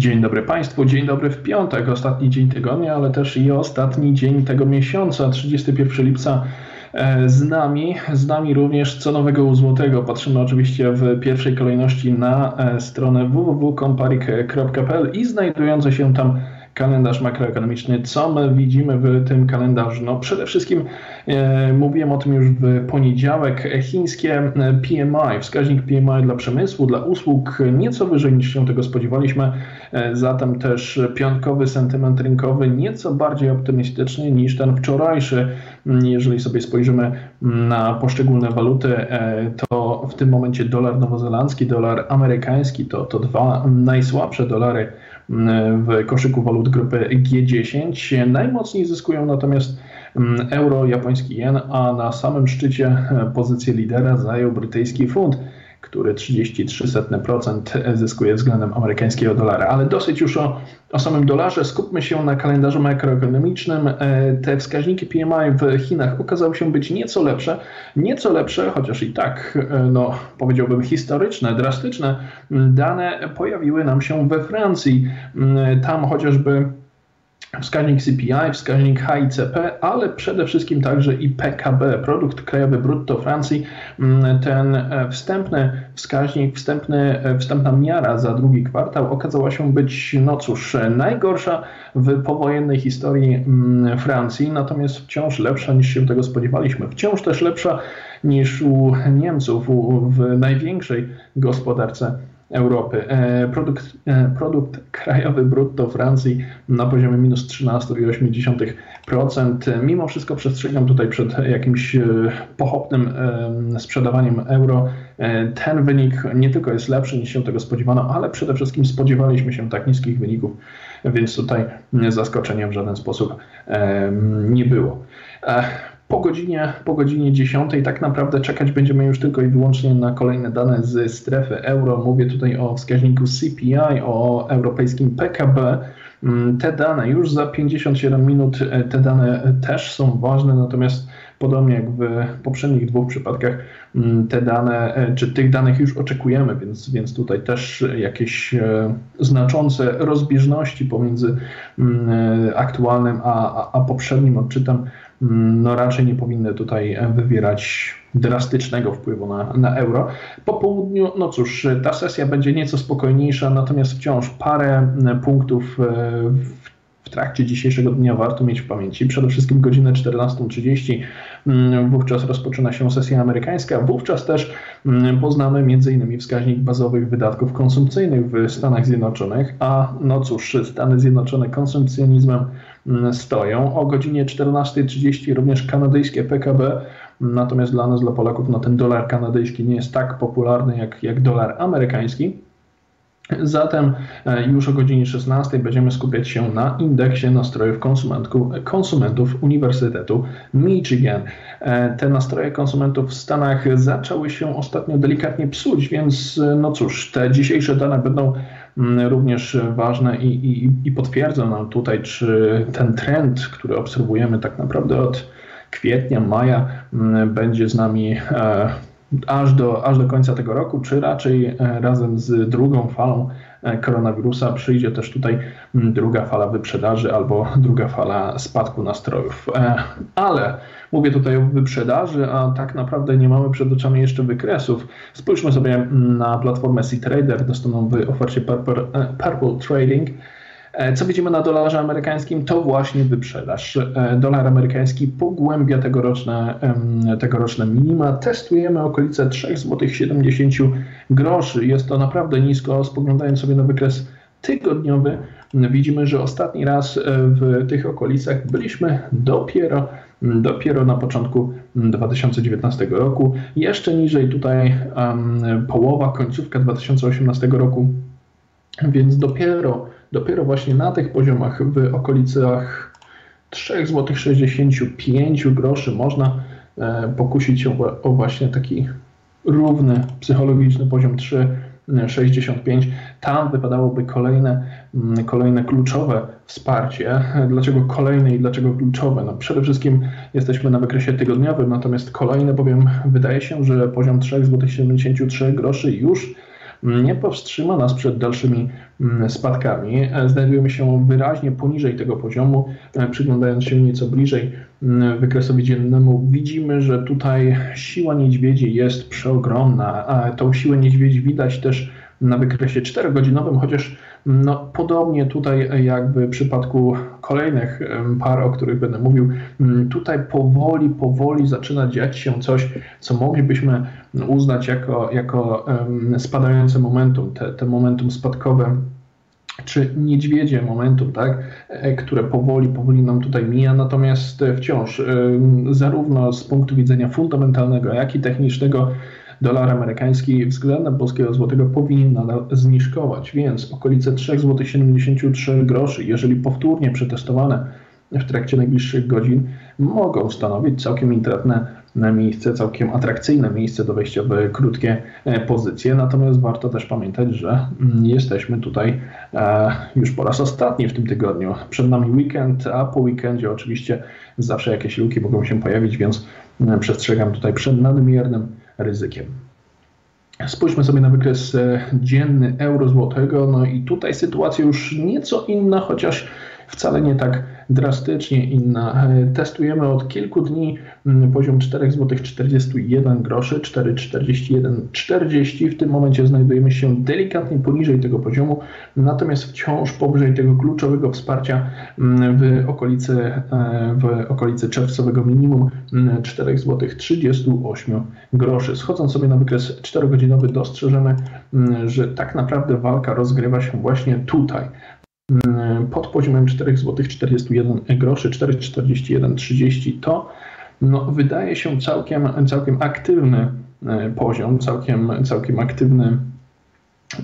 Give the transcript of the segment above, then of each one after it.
Dzień dobry Państwu, dzień dobry w piątek, ostatni dzień tygodnia, ale też i ostatni dzień tego miesiąca, 31 lipca e, z nami, z nami również co nowego u Złotego. Patrzymy oczywiście w pierwszej kolejności na e, stronę www.comparik.pl i znajdujące się tam kalendarz makroekonomiczny. Co my widzimy w tym kalendarzu? No przede wszystkim e, mówiłem o tym już w poniedziałek. Chińskie e, PMI, wskaźnik PMI dla przemysłu, dla usług nieco wyżej niż się tego spodziewaliśmy. E, zatem też piątkowy sentyment rynkowy nieco bardziej optymistyczny niż ten wczorajszy. Jeżeli sobie spojrzymy na poszczególne waluty, e, to w tym momencie dolar nowozelandzki, dolar amerykański to, to dwa najsłabsze dolary w koszyku walut grupy G10. Najmocniej zyskują natomiast euro, japoński jen, a na samym szczycie pozycję lidera zajął brytyjski funt który 33% zyskuje względem amerykańskiego dolara. Ale dosyć już o, o samym dolarze. Skupmy się na kalendarzu makroekonomicznym. E, te wskaźniki PMI w Chinach okazały się być nieco lepsze. Nieco lepsze, chociaż i tak, e, no, powiedziałbym, historyczne, drastyczne dane pojawiły nam się we Francji. Tam chociażby wskaźnik CPI, wskaźnik HICP, ale przede wszystkim także i PKB, produkt krajowy brutto Francji, mm, ten e, wstępny wskaźnik, wstępny, e, wstępna miara za drugi kwartał okazała się być, no cóż, najgorsza w powojennej historii mm, Francji, natomiast wciąż lepsza niż się tego spodziewaliśmy. Wciąż też lepsza niż u Niemców, w największej gospodarce Europy. E, produkt, produkt krajowy brutto Francji na poziomie minus 13,8%. Mimo wszystko przestrzegam tutaj przed jakimś e, pochopnym sprzedawaniem euro. Ten wynik nie tylko jest lepszy niż się tego spodziewano, ale przede wszystkim spodziewaliśmy się tak niskich wyników, więc tutaj zaskoczenia w żaden sposób nie było po godzinie, po godzinie 10 tak naprawdę czekać będziemy już tylko i wyłącznie na kolejne dane z strefy euro. Mówię tutaj o wskaźniku CPI, o europejskim PKB. Mm, te dane już za 57 minut, e, te dane też są ważne, natomiast podobnie jak w poprzednich dwóch przypadkach, mm, te dane, e, czy tych danych już oczekujemy, więc, więc tutaj też jakieś e, znaczące rozbieżności pomiędzy mm, aktualnym a, a poprzednim odczytem no raczej nie powinny tutaj wywierać drastycznego wpływu na, na euro. Po południu, no cóż, ta sesja będzie nieco spokojniejsza, natomiast wciąż parę punktów e, w w trakcie dzisiejszego dnia warto mieć w pamięci. Przede wszystkim godzinę 14.30, mm, wówczas rozpoczyna się sesja amerykańska, wówczas też mm, poznamy m.in. wskaźnik bazowych wydatków konsumpcyjnych w Stanach Zjednoczonych, a no cóż, Stany Zjednoczone konsumpcjonizmem Mm, stoją. O godzinie 14.30 również kanadyjskie PKB, natomiast dla nas, dla Polaków, no ten dolar kanadyjski nie jest tak popularny jak, jak dolar amerykański. Zatem e, już o godzinie 16 będziemy skupiać się na indeksie nastrojów konsumentów Uniwersytetu Michigan. E, te nastroje konsumentów w Stanach zaczęły się ostatnio delikatnie psuć, więc e, no cóż, te dzisiejsze dane będą również ważne i, i, i potwierdzą nam tutaj, czy ten trend, który obserwujemy tak naprawdę od kwietnia, maja, mm, będzie z nami aż do, aż do końca tego roku, czy raczej e, razem z drugą falą e, koronawirusa przyjdzie też tutaj druga fala wyprzedaży albo druga fala spadku nastrojów. E, ale mówię tutaj o wyprzedaży, a tak naprawdę nie mamy przed oczami jeszcze wykresów. Spójrzmy sobie na platformę C-Trader, w ofercie Purple, Purple Trading. E, co widzimy na dolarze amerykańskim, to właśnie wyprzedaż. E, dolar amerykański pogłębia tegoroczne, tegoroczne minima. Testujemy okolice 3,70 zł groszy. Jest to naprawdę nisko. Spoglądając sobie na wykres tygodniowy, widzimy, że ostatni raz e, w tych okolicach byliśmy dopiero, dopiero na początku 2019 roku. Jeszcze niżej tutaj um, połowa, końcówka 2018 roku, więc dopiero Dopiero właśnie na tych poziomach w okolicach 3,65 zł groszy można e, pokusić się o właśnie taki równy psychologiczny poziom 3,65. Tam wypadałoby kolejne, mm, kolejne kluczowe wsparcie. Dlaczego kolejne i dlaczego kluczowe? No przede wszystkim jesteśmy na wykresie tygodniowym, natomiast kolejne bowiem wydaje się, że poziom 3,73 groszy już nie powstrzyma nas przed dalszymi mm, spadkami. Znajdujemy się wyraźnie poniżej tego poziomu. Przyglądając się nieco bliżej mm, wykresowi dziennemu, widzimy, że tutaj siła niedźwiedzi jest przeogromna. Tą siłę niedźwiedzi widać też na wykresie 4-godzinowym, chociaż no, podobnie tutaj jakby w przypadku kolejnych par, o których będę mówił, tutaj powoli, powoli zaczyna dziać się coś, co moglibyśmy uznać jako, jako spadające momentum, te, te momentum spadkowe czy niedźwiedzie momentum, tak, e, które powoli, powoli nam tutaj mija, natomiast wciąż zarówno z punktu widzenia fundamentalnego, jak i technicznego dolar amerykański względem polskiego złotego powinien nadal zniżkować, więc okolice 3,73 zł jeżeli powtórnie przetestowane w trakcie najbliższych godzin, mogą stanowić całkiem intratne miejsce, całkiem atrakcyjne miejsce do wejścia w krótkie e, pozycje. Natomiast warto też pamiętać, że mm, jesteśmy tutaj e, już po raz ostatni w tym tygodniu. Przed nami weekend, a po weekendzie oczywiście zawsze jakieś luki mogą się pojawić, więc mm, przestrzegam tutaj przed nadmiernym ryzykiem. Spójrzmy sobie na wykres e, dzienny euro-złotego. No i tutaj sytuacja już nieco inna, chociaż wcale nie tak drastycznie inna. E, testujemy od kilku dni mm, poziom 4 zł 41 groszy, 4,41,40. W tym momencie znajdujemy się delikatnie poniżej tego poziomu, natomiast wciąż powyżej tego kluczowego wsparcia mm, w okolicy, e, w okolicy czerwcowego minimum 4 zł 38 groszy. Schodząc sobie na wykres 4-godzinowy dostrzeżemy, mm, że tak naprawdę walka rozgrywa się właśnie tutaj pod poziomem 4 zł 41 groszy, 4,4130 to no, wydaje się całkiem, całkiem aktywny e, poziom, całkiem, całkiem aktywny,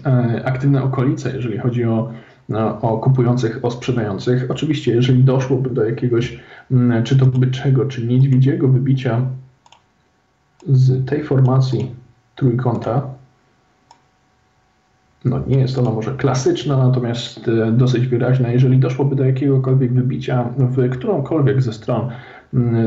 e, aktywne okolice, jeżeli chodzi o, no, o kupujących, o sprzedających. Oczywiście, jeżeli doszłoby do jakiegoś, mm, czy to byczego, czy niedźwiedziego wybicia z tej formacji trójkąta, no, nie jest ona może klasyczna, natomiast e, dosyć wyraźna. Jeżeli doszłoby do jakiegokolwiek wybicia w którąkolwiek ze stron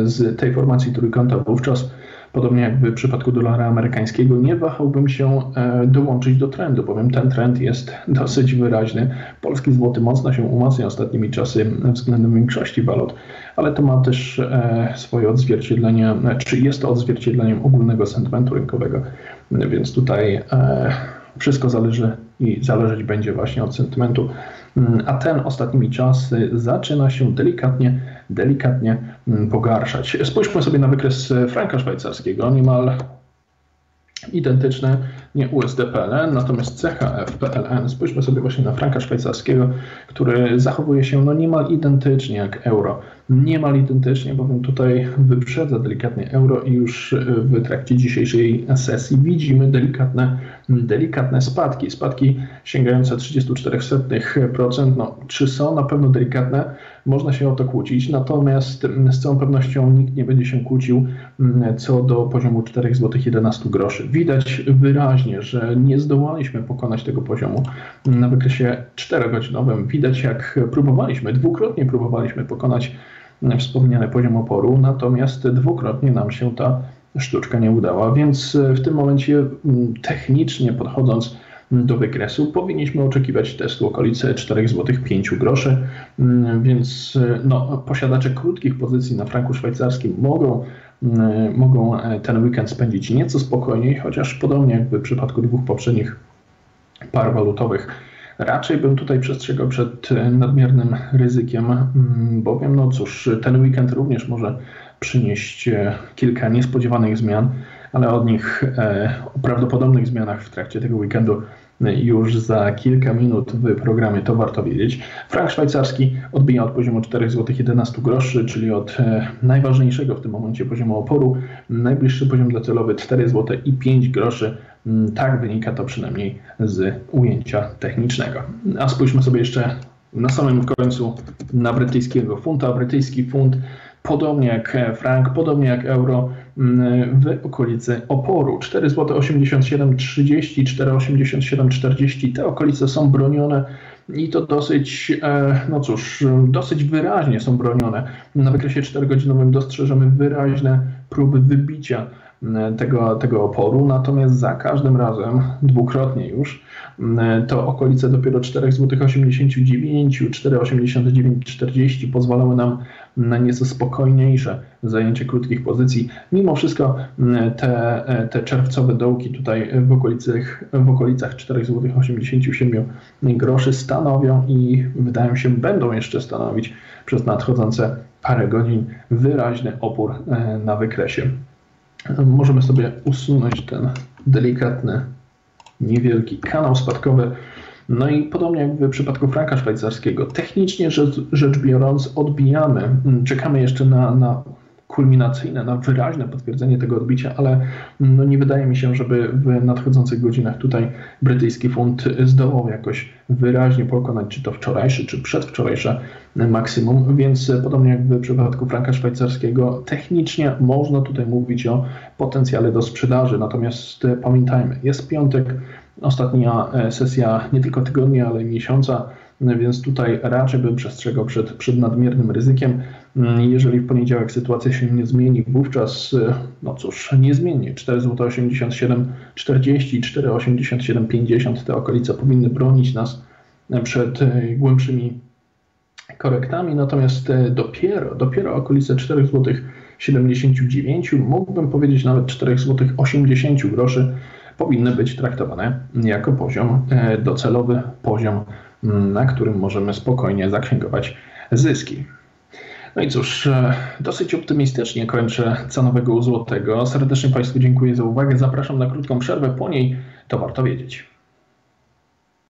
z tej formacji trójkąta, wówczas Podobnie jak w przypadku dolara amerykańskiego, nie wahałbym się e, dołączyć do trendu, bowiem ten trend jest dosyć wyraźny. Polski złoty mocno się umacnia ostatnimi czasy względem większości walut, ale to ma też e, swoje odzwierciedlenie, czy jest to odzwierciedleniem ogólnego sentymentu rynkowego, więc tutaj wszystko zależy i zależeć będzie właśnie od sentymentu. Mm, a ten ostatnimi czasy zaczyna się delikatnie, delikatnie mm, pogarszać. Spójrzmy sobie na wykres franka szwajcarskiego, niemal identyczny, nie USD PLN, natomiast CHF PLN. Spójrzmy sobie właśnie na franka szwajcarskiego, który zachowuje się no niemal identycznie jak euro. Niemal identycznie, bowiem tutaj wyprzedza delikatnie euro i już w trakcie dzisiejszej sesji widzimy delikatne, delikatne spadki. Spadki sięgające 34%. No, czy są na pewno delikatne? Można się o to kłócić, natomiast z całą pewnością nikt nie będzie się kłócił co do poziomu 4 zł 11 groszy. Widać wyraźnie, że nie zdołaliśmy pokonać tego poziomu na wykresie 4-godzinowym. Widać jak próbowaliśmy, dwukrotnie próbowaliśmy pokonać wspomniany poziom oporu, natomiast dwukrotnie nam się ta sztuczka nie udała, więc w tym momencie technicznie podchodząc do wykresu, powinniśmy oczekiwać testu okolice 4 zł 5 groszy, więc no, posiadacze krótkich pozycji na franku szwajcarskim mogą, mogą e, ten weekend spędzić nieco spokojniej, chociaż podobnie jak w przypadku dwóch poprzednich par walutowych, Raczej bym tutaj przestrzegał przed e, nadmiernym ryzykiem, mm, bowiem, no cóż, ten weekend również może przynieść e, kilka niespodziewanych zmian, ale od nich, e, o prawdopodobnych zmianach w trakcie tego weekendu już za kilka minut w programie to warto wiedzieć. Frank szwajcarski odbija od poziomu 4 zł 11 groszy, czyli od najważniejszego w tym momencie poziomu oporu. Najbliższy poziom docelowy 4 zł i 5 groszy. Mm, tak wynika to przynajmniej z ujęcia technicznego. A spójrzmy sobie jeszcze na samym końcu na brytyjskiego funta. Brytyjski funt, podobnie jak frank, podobnie jak euro, mm, w okolicy oporu. 4 zł 87 30, 4,87 40. Te okolice są bronione i to dosyć, e, no cóż, dosyć wyraźnie są bronione. Na wykresie 4-godzinowym dostrzeżemy wyraźne próby wybicia tego, tego oporu, natomiast za każdym razem, dwukrotnie już, to okolice dopiero 4,89 zł, 4,89,40 pozwalały nam na nieco spokojniejsze zajęcie krótkich pozycji. Mimo wszystko te, te czerwcowe dołki tutaj w okolicach, w okolicach 4,87 groszy stanowią i wydają się będą jeszcze stanowić przez nadchodzące parę godzin wyraźny opór e, na wykresie. Możemy sobie usunąć ten delikatny, niewielki kanał spadkowy. No i podobnie jak w przypadku franka szwajcarskiego, technicznie rzecz, rzecz biorąc, odbijamy, czekamy jeszcze na, na kulminacyjne, na wyraźne potwierdzenie tego odbicia, ale no nie wydaje mi się, żeby w nadchodzących godzinach tutaj brytyjski funt zdołał jakoś wyraźnie pokonać czy to wczorajsze, czy przedwczorajsze maksimum, więc podobnie jak w przypadku franka szwajcarskiego, technicznie można tutaj mówić o potencjale do sprzedaży, natomiast pamiętajmy, jest piątek, ostatnia sesja nie tylko tygodnia, ale i miesiąca, więc tutaj raczej bym przestrzegał przed, przed nadmiernym ryzykiem. Jeżeli w poniedziałek sytuacja się nie zmieni, wówczas, no cóż, niezmiennie 4,87 40, 4,87 50 te okolice powinny bronić nas przed głębszymi korektami, natomiast dopiero, dopiero okolice 4 zł 79, mógłbym powiedzieć nawet 4 zł 80 groszy powinny być traktowane jako poziom docelowy, poziom na którym możemy spokojnie zaksięgować zyski. No i cóż, e, dosyć optymistycznie kończę cenowego złotego. Serdecznie Państwu dziękuję za uwagę. Zapraszam na krótką przerwę. Po niej to warto wiedzieć.